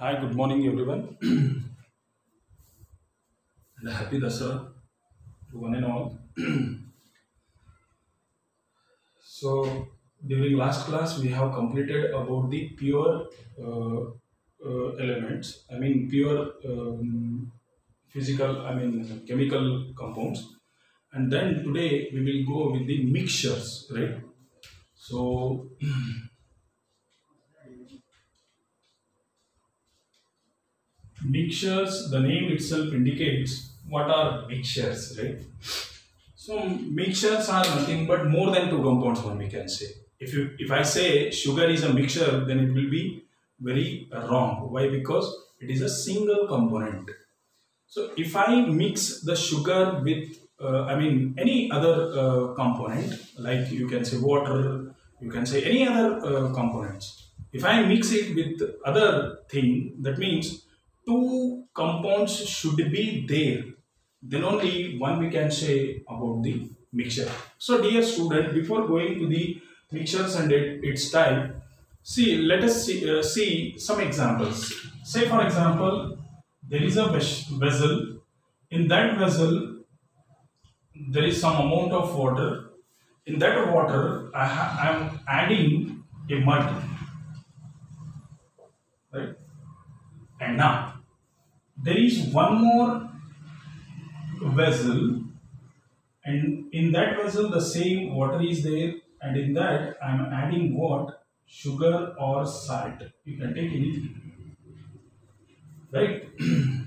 Hi, good morning, everyone, and happy Dasara to one and all. so, during last class, we have completed about the pure uh, uh, elements. I mean, pure um, physical. I mean, chemical compounds. And then today we will go with the mixtures, right? So, mixtures the name itself indicates what are mixtures right? So mixtures are nothing but more than two compounds one we can say. If you if i say sugar is a mixture then it will be very wrong. Why? Because it is a single component. So if i mix the sugar with uh, i mean any other uh, component like you can say water you can say any other uh, components if i mix it with other thing that means two compounds should be there. Then only one we can say about the mixture. So dear student before going to the mixtures and it, its type see let us see, uh, see some examples. Say for example there is a vessel. In that vessel there is some amount of water. In that water i ha- am adding a mud. Right? And now there is one more vessel and in that vessel the same water is there and in that I am adding what? Sugar or salt. You can take anything. Right?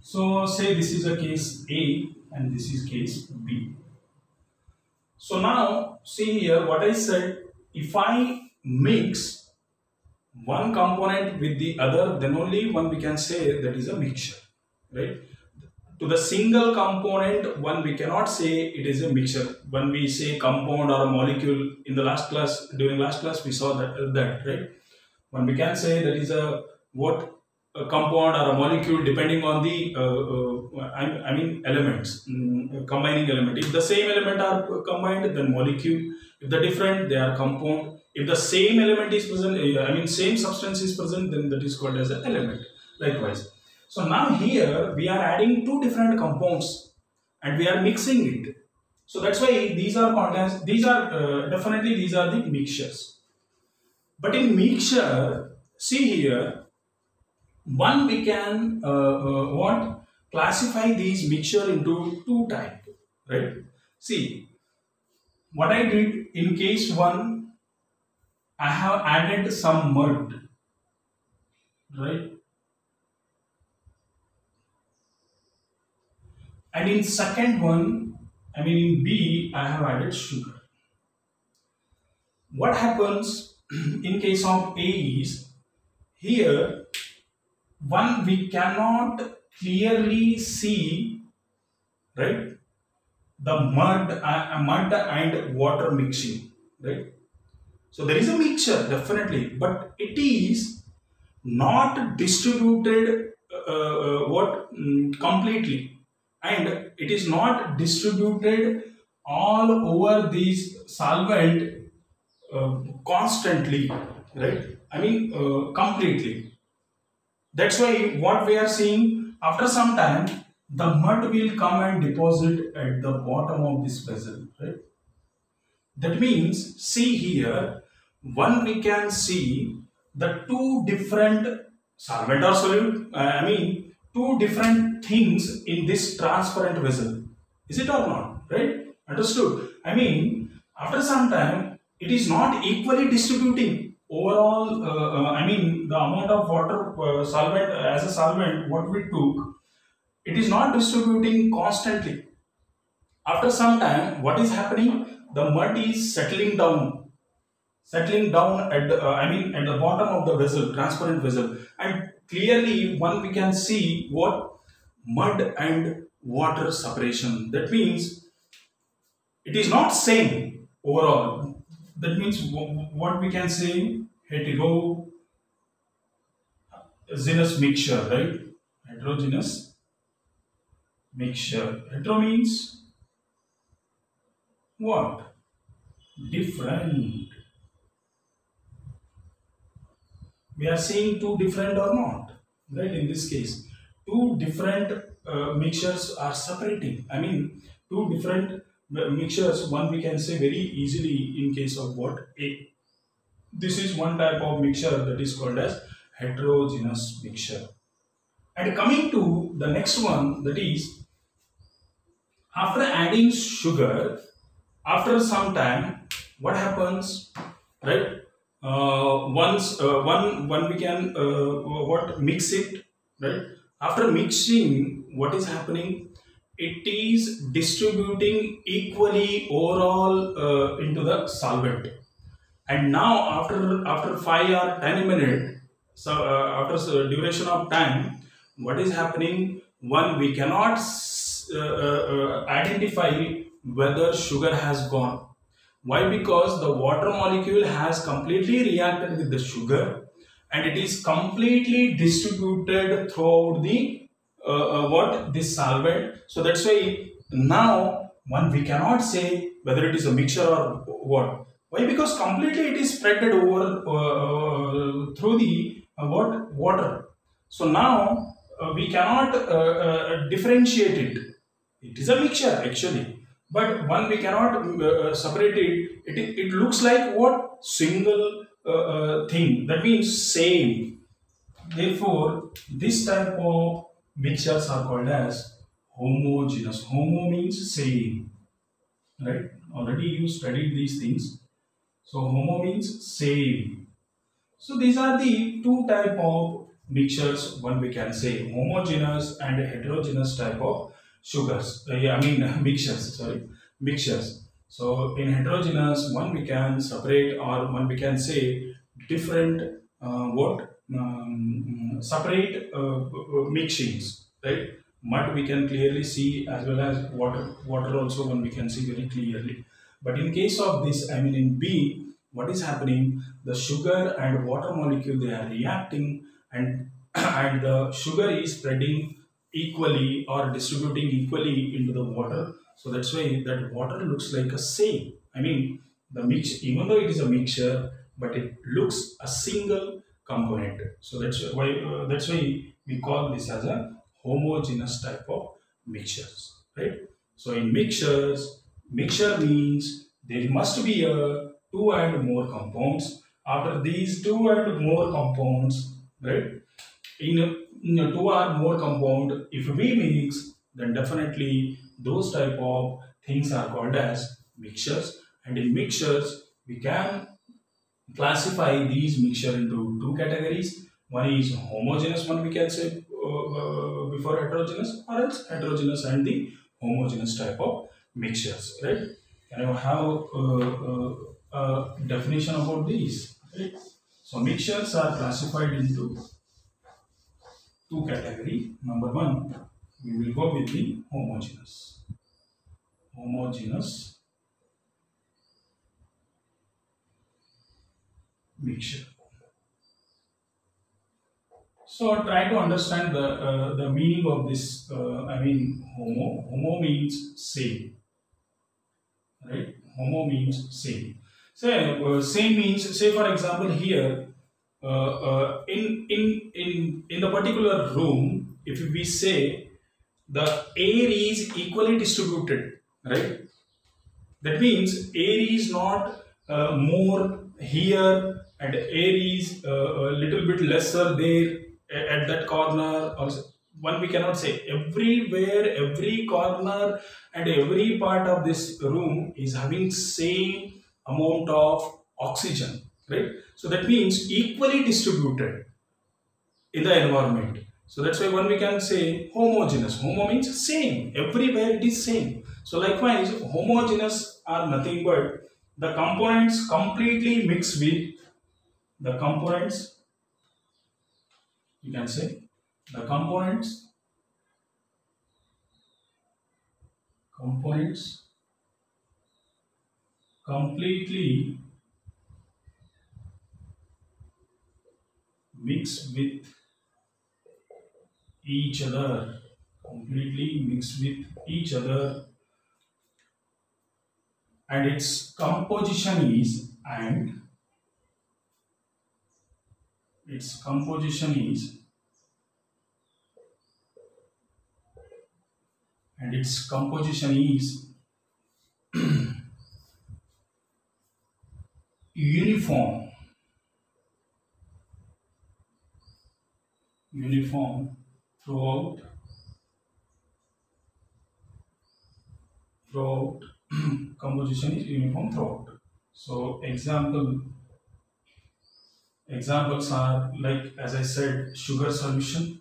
So say this is a case A and this is case B. So now see here what I said if I mix one component with the other then only one we can say that is a mixture right? To the single component one we cannot say it is a mixture. When we say compound or a molecule in the last class during last class we saw that that right? When we can say that is a what a compound or a molecule depending on the uh, uh, I, I mean elements mm, combining element. If the same element are combined then molecule if the different they are compound if the same element is present uh, i mean same substance is present then that is called as an element likewise. So now here we are adding two different compounds and we are mixing it. So that's why these are as these are uh, definitely these are the mixtures. But in mixture see here one we can uh, uh, what? Classify these mixture into two type right? See what i did in case one i have added some mud right? And in second one i mean in b i have added sugar. What happens in case of a is here one we cannot clearly see right? The mud uh, mud and water mixing right so there is a mixture definitely. But it is not distributed uh, uh, what mm, completely. And it is not distributed all over these solvent uh, constantly right? I mean uh, completely. That's why what we are seeing after some time the mud will come and deposit at the bottom of this vessel right? That means see here one we can see the two different solvent or solute uh, i mean two different things in this transparent vessel. Is it or not? Right? Understood. I mean after some time it is not equally distributing overall uh, uh, i mean the amount of water uh, solvent uh, as a solvent what we took it is not distributing constantly. After some time what is happening? The mud is settling down settling down at the uh, i mean at the bottom of the vessel transparent vessel. And clearly one we can see what mud and water separation. That means it is not same overall. That means what we can say heterogeneous mixture right? Heterogeneous mixture. Hetero means what? Different we are seeing two different or not right? In this case, two different uh, mixtures are separating. I mean, two different uh, mixtures. One we can say very easily in case of what a. This is one type of mixture that is called as heterogeneous mixture. And coming to the next one, that is after adding sugar, after some time, what happens, right? Uh, once uh, one one we can uh, what mix it, right? After mixing, what is happening? It is distributing equally overall uh, into the solvent. And now after after five or ten minutes, so uh, after duration of time, what is happening? One we cannot uh, uh, identify whether sugar has gone. Why? Because the water molecule has completely reacted with the sugar and it is completely distributed throughout the uh, uh, what this solvent. So that's why now one we cannot say whether it is a mixture or what. Why? Because completely it is spreaded over uh, through the what water. So now we cannot differentiate it it is a mixture actually, but one we cannot uh, separate it. it. It looks like what single uh, uh, thing. That means same. Therefore, this type of mixtures are called as homogeneous. Homo means same, right? Already you studied these things. So homo means same. So these are the two type of mixtures. One we can say homogeneous and heterogeneous type of sugars, uh, yeah, I mean mixtures, sorry, mixtures. So in heterogeneous, one we can separate or one we can say different uh, what um, separate uh, mixings, right? Mud we can clearly see as well as water. Water also one we can see very clearly. But in case of this, I mean in B, what is happening? The sugar and water molecule they are reacting and and the sugar is spreading equally or distributing equally into the water. So that's why that water looks like a same. I mean, the mix, even though it is a mixture, but it looks a single component. So that's why uh, that's why we call this as a homogeneous type of mixtures, right? So in mixtures, mixture means there must be a two and more compounds. After these two and more compounds, right? In two or more compound, if we mix, then definitely those type of things are called as mixtures. And in mixtures, we can classify these mixture into two categories. One is homogeneous one we can say uh, uh, before heterogeneous or else heterogeneous and the homogeneous type of mixtures, right? Can you have uh, uh, a definition about these? Right? So mixtures are classified into two category. Number one, we will go with the homogeneous. Homogeneous mixture. So try to understand the uh, the meaning of this. Uh, I mean, homo. Homo means same. Right? Homo means same. Say uh, same means say for example here uh, uh, in in in in the particular room, if we say the air is equally distributed, right? That means air is not uh, more here and air is uh, a little bit lesser there at that corner or one we cannot say everywhere every corner and every part of this room is having same amount of oxygen right so that means equally distributed in the environment. So that's why when we can say homogeneous. Homo means same. Everywhere it is same. So likewise, homogeneous are nothing but the components completely mix with the components. You can say the components components completely mix with each other completely mix with each other. And its composition is and its composition is and its composition is uniform. Uniform throughout throughout composition is uniform throughout. So example examples are like as i said sugar solution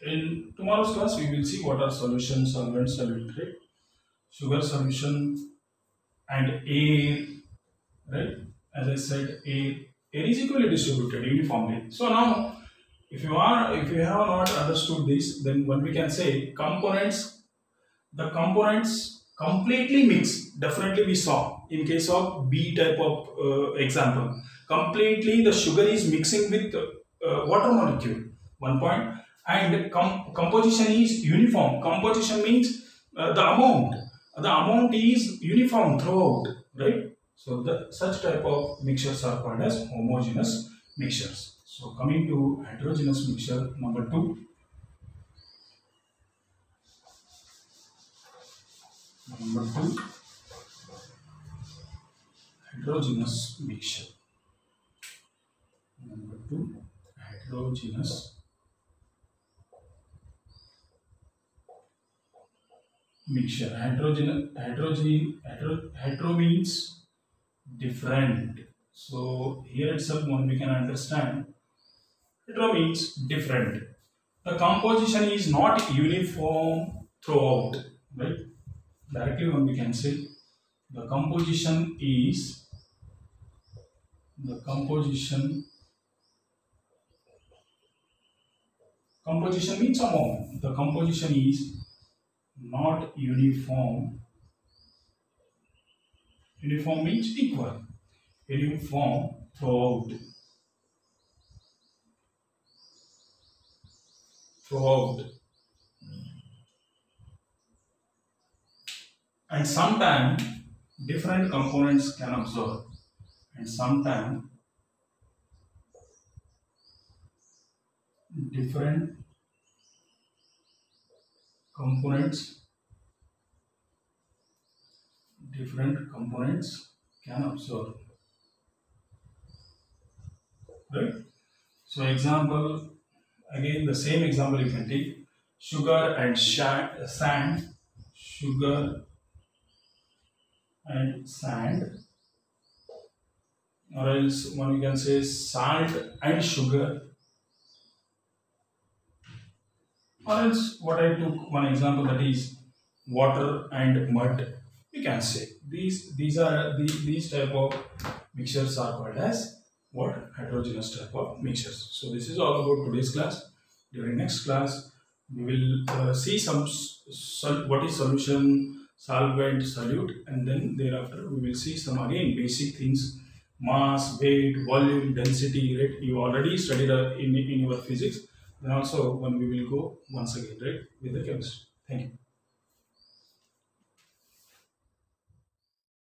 in tomorrow's class we will see what are solution solvent right sugar solution and air right as i said air is equally distributed uniformly so now if you are if you have not understood this then what we can say components the components completely mix definitely we saw in case of b type of uh, example. Completely the sugar is mixing with uh, water molecule one point. And com composition is uniform. Composition means uh, the amount. The amount is uniform throughout right so the such type of mixtures are called as homogeneous mixtures. So coming to heterogeneous mixture number two. Number two. Heterogeneous mixture. Number two. Heterogeneous mixture. Heterogen, heterogen, hetero, hetero means different. So here itself one we can understand. Hetero means different. The composition is not uniform throughout, right? Directly one we can say the composition is the composition composition means amount. The composition is not uniform. Uniform means equal. Uniform throughout. Throughout. And sometimes different components can absorb. And sometimes different components different components can absorb. Right? So example again the same example you can take. Sugar and sand. Sugar and sand. Or else one you can say salt and sugar. Or else what I took one example that is water and mud we can say these these are the, these type of mixtures are called as what? Heterogeneous type of mixtures. So this is all about today's class. During next class we will uh, see some what is solution solvent solute and then thereafter we will see some again basic things. Mass weight volume density rate. You already studied uh, in, in your physics. Then also when we will go once again right with the chemistry. Thank you